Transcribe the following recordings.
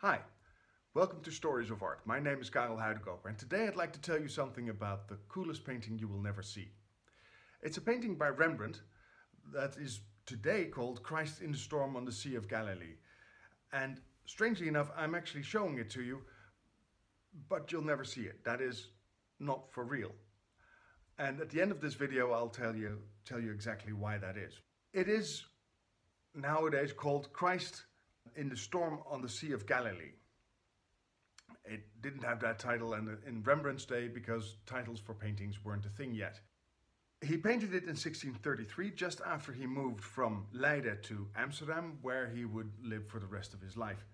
Hi, welcome to Stories of Art. My name is Carel Huydecoper and today I'd like to tell you something about the coolest painting you will never see. It's a painting by Rembrandt that is today called Christ in the Storm on the Sea of Galilee. And strangely enough, I'm actually showing it to you, but you'll never see it. That is not for real. And at the end of this video, I'll tell you, tell you exactly why that is. It is nowadays called Christ in the Storm on the Sea of Galilee. It didn't have that title and in Rembrandt's day because titles for paintings weren't a thing yet. He painted it in 1633, just after he moved from Leiden to Amsterdam, where he would live for the rest of his life.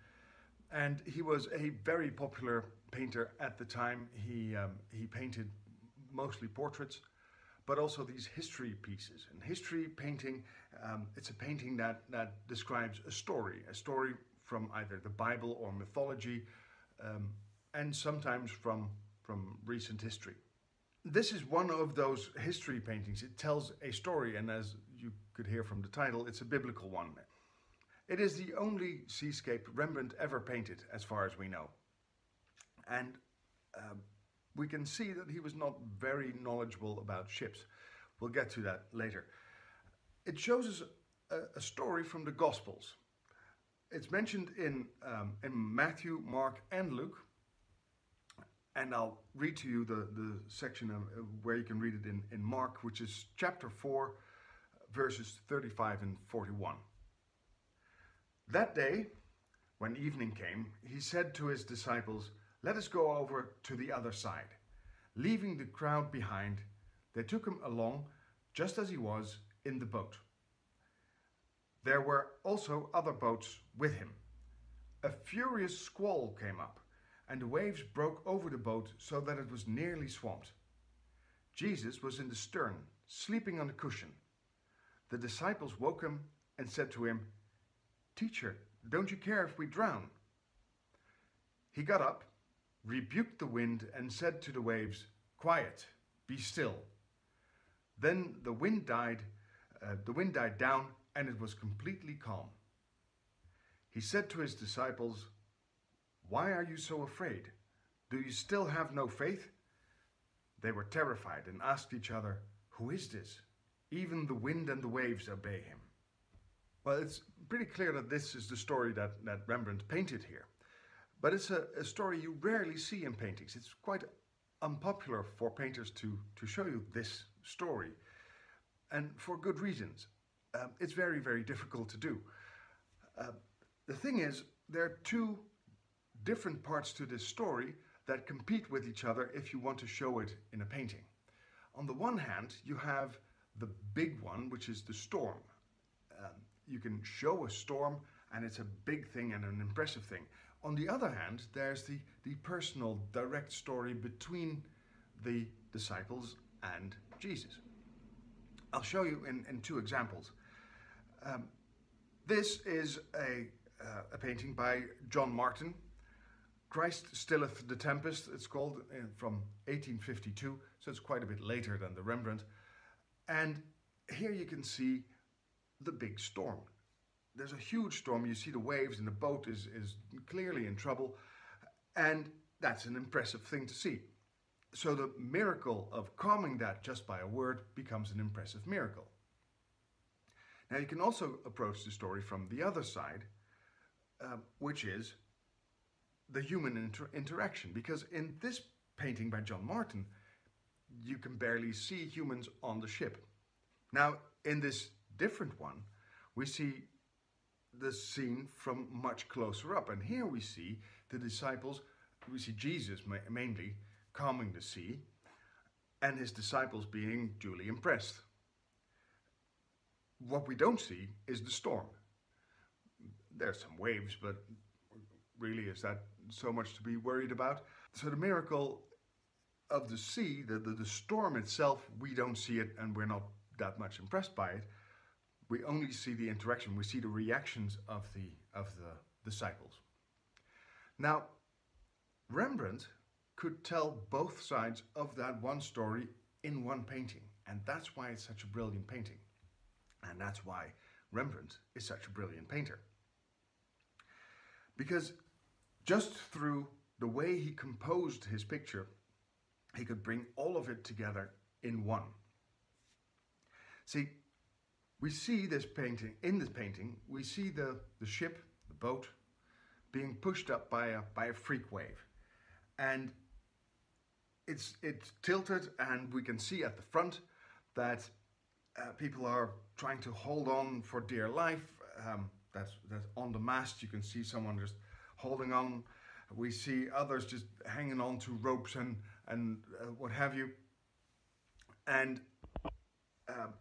And he was a very popular painter at the time. He, um, he painted mostly portraits, but also these history pieces. And history painting, um, it's a painting that, that describes a story, a story from either the Bible or mythology, um, and sometimes from, from recent history. This is one of those history paintings. It tells a story, and as you could hear from the title, it's a biblical one. It is the only seascape Rembrandt ever painted, as far as we know. And um, we can see that he was not very knowledgeable about ships. We'll get to that later. It shows us a, a story from the Gospels. It's mentioned in, um, in Matthew, Mark, and Luke. And I'll read to you the, the section of, where you can read it in, in Mark, which is chapter 4, verses 35 and 41. That day, when evening came, he said to his disciples, let us go over to the other side. Leaving the crowd behind, they took him along just as he was in the boat. There were also other boats with him. A furious squall came up, and the waves broke over the boat so that it was nearly swamped. Jesus was in the stern, sleeping on a cushion. The disciples woke him and said to him, Teacher, don't you care if we drown? He got up rebuked the wind and said to the waves, Quiet, be still. Then the wind died, uh, the wind died down, and it was completely calm. He said to his disciples, Why are you so afraid? Do you still have no faith? They were terrified and asked each other, Who is this? Even the wind and the waves obey him. Well, it's pretty clear that this is the story that, that Rembrandt painted here. But it's a, a story you rarely see in paintings. It's quite unpopular for painters to, to show you this story. And for good reasons. Um, it's very, very difficult to do. Uh, the thing is, there are two different parts to this story that compete with each other if you want to show it in a painting. On the one hand, you have the big one, which is the storm. Um, you can show a storm and it's a big thing and an impressive thing. On the other hand, there's the, the personal, direct story between the disciples and Jesus. I'll show you in, in two examples. Um, this is a, uh, a painting by John Martin. Christ Stilleth the Tempest, it's called, uh, from 1852, so it's quite a bit later than the Rembrandt. And here you can see the big storm there's a huge storm. You see the waves and the boat is, is clearly in trouble. And that's an impressive thing to see. So the miracle of calming that just by a word becomes an impressive miracle. Now you can also approach the story from the other side, uh, which is the human inter interaction. Because in this painting by John Martin, you can barely see humans on the ship. Now, in this different one, we see the scene from much closer up. And here we see the disciples, we see Jesus mainly calming the sea and his disciples being duly impressed. What we don't see is the storm. There's some waves, but really is that so much to be worried about? So the miracle of the sea, the, the, the storm itself, we don't see it and we're not that much impressed by it we only see the interaction, we see the reactions of the, of the disciples. Now, Rembrandt could tell both sides of that one story in one painting. And that's why it's such a brilliant painting. And that's why Rembrandt is such a brilliant painter. Because just through the way he composed his picture, he could bring all of it together in one. See, we see this painting, in this painting, we see the, the ship, the boat, being pushed up by a, by a freak wave. And it's, it's tilted and we can see at the front that uh, people are trying to hold on for dear life. Um, that's, that's on the mast, you can see someone just holding on. We see others just hanging on to ropes and, and uh, what have you. And um,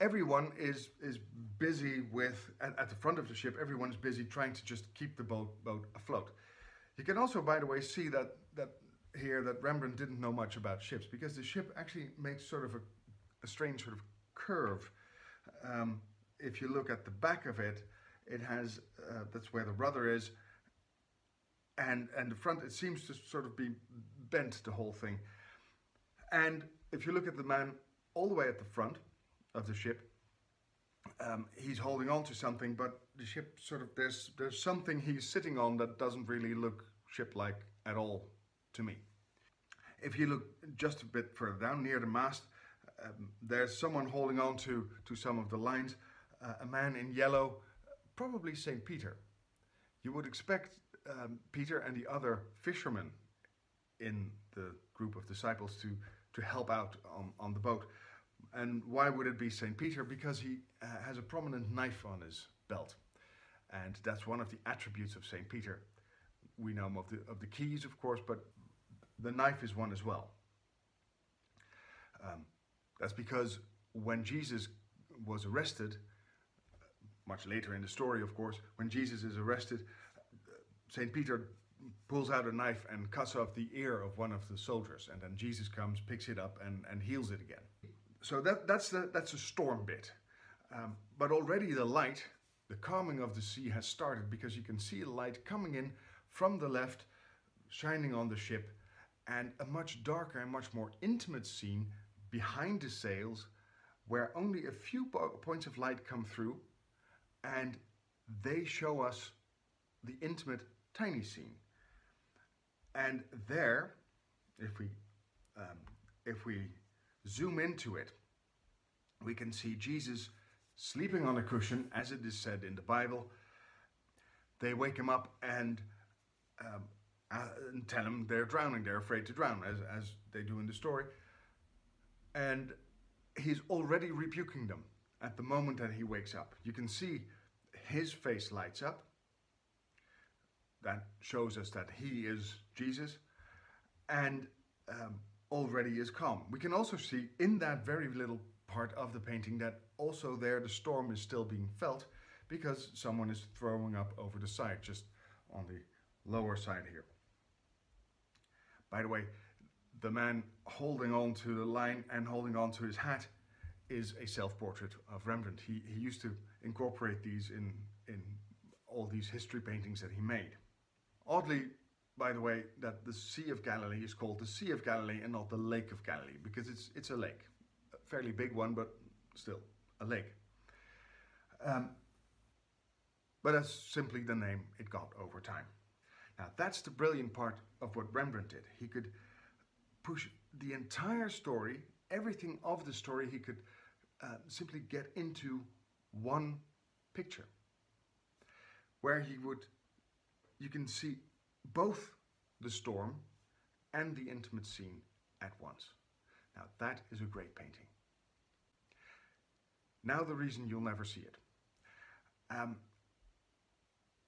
everyone is is busy with at, at, the front of the ship. Everyone is busy trying to just keep the boat boat afloat. You can also, by the way, see that that here that Rembrandt didn't know much about ships because the ship actually makes sort of a, a strange sort of curve. Um, if you look at the back of it, it has uh, that's where the rudder is, and and the front it seems to sort of be bent the whole thing. And if you look at the man all the way at the front of the ship, um, he's holding on to something, but the ship sort of there's there's something he's sitting on that doesn't really look ship-like at all to me. If you look just a bit further down near the mast, um, there's someone holding on to to some of the lines. Uh, a man in yellow, probably Saint Peter. You would expect um, Peter and the other fishermen in the group of disciples to to help out on, on the boat. And why would it be St. Peter? Because he uh, has a prominent knife on his belt. And that's one of the attributes of St. Peter. We know of the, of the keys, of course, but the knife is one as well. Um, that's because when Jesus was arrested, much later in the story, of course, when Jesus is arrested, St. Peter pulls out a knife and cuts off the ear of one of the soldiers. And then Jesus comes, picks it up, and, and heals it again. So that, that's, the, that's a storm bit. Um, but already the light, the calming of the sea has started because you can see the light coming in from the left, shining on the ship, and a much darker and much more intimate scene behind the sails where only a few points of light come through and they show us the intimate tiny scene. And there, if we, um, if we zoom into it, we can see Jesus sleeping on a cushion, as it is said in the Bible. They wake him up and, um, and tell him they're drowning, they're afraid to drown, as, as they do in the story. And he's already rebuking them at the moment that he wakes up. You can see his face lights up. That shows us that he is Jesus. And um, already is calm. We can also see in that very little part of the painting that also there the storm is still being felt because someone is throwing up over the side, just on the lower side here. By the way, the man holding on to the line and holding on to his hat is a self-portrait of Rembrandt. He, he used to incorporate these in, in all these history paintings that he made. Oddly, by the way, that the Sea of Galilee is called the Sea of Galilee and not the Lake of Galilee because it's, it's a lake. A fairly big one, but still a lake. Um, but that's simply the name it got over time. Now, that's the brilliant part of what Rembrandt did. He could push the entire story, everything of the story, he could uh, simply get into one picture where he would, you can see both the storm and the intimate scene at once. Now that is a great painting. Now the reason you'll never see it. Um,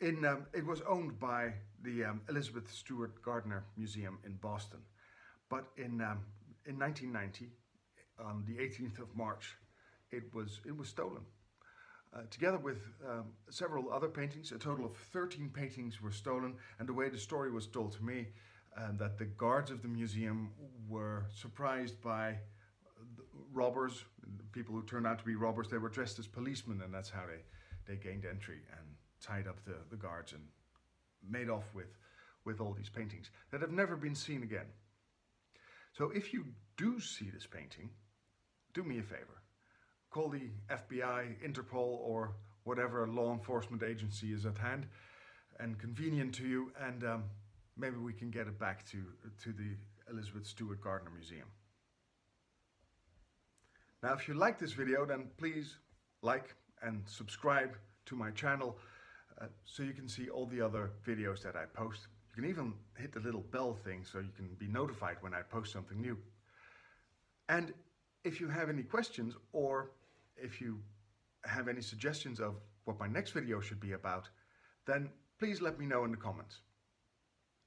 in, um, it was owned by the um, Elizabeth Stewart Gardner Museum in Boston. But in, um, in 1990, on the 18th of March, it was, it was stolen. Uh, together with um, several other paintings, a total of 13 paintings were stolen. And the way the story was told to me, uh, that the guards of the museum were surprised by robbers, people who turned out to be robbers. They were dressed as policemen, and that's how they, they gained entry and tied up the, the guards and made off with, with all these paintings that have never been seen again. So if you do see this painting, do me a favor call the FBI, Interpol, or whatever law enforcement agency is at hand and convenient to you and um, maybe we can get it back to, to the Elizabeth Stewart Gardner Museum. Now if you like this video then please like and subscribe to my channel uh, so you can see all the other videos that I post. You can even hit the little bell thing so you can be notified when I post something new. And if you have any questions or if you have any suggestions of what my next video should be about, then please let me know in the comments.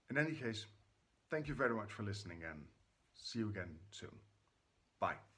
In any case, thank you very much for listening and see you again soon. Bye.